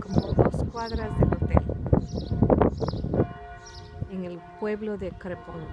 como dos cuadras del hotel, en el pueblo de Crepón.